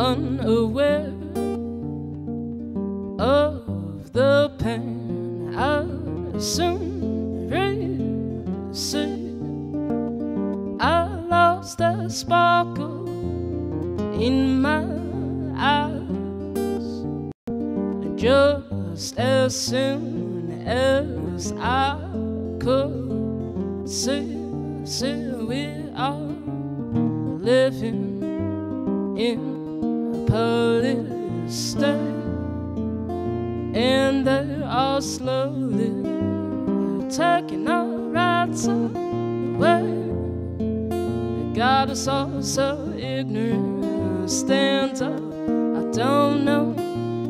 unaware of the pain I soon receive. I lost that sparkle in my eyes just as soon as I could see. See, we are living in police and they are all slowly taking our rights away. Got us all so ignorant. Stand up, I don't know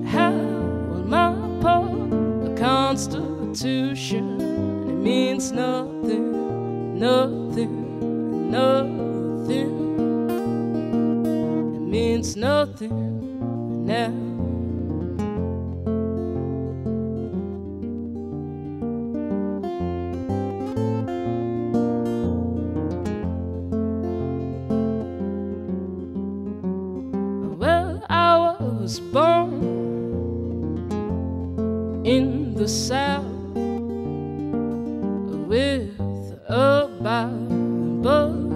how. Well, my poor constitution it means nothing, nothing, nothing. Means nothing now. Well, I was born in the South with a Bible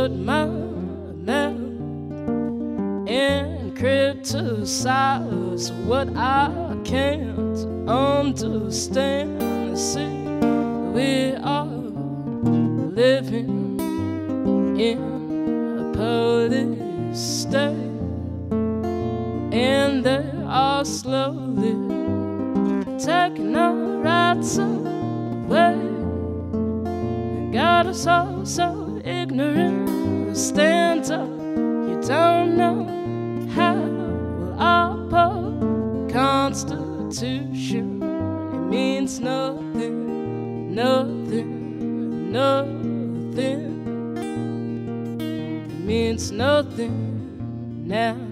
shut my mouth and criticize what I can't understand. See, we are living in a police state, and they are slowly taking our rights away. Got us all so ignorant. Stand up, you don't know how. Well, our constitution it means nothing, nothing, nothing. It means nothing now.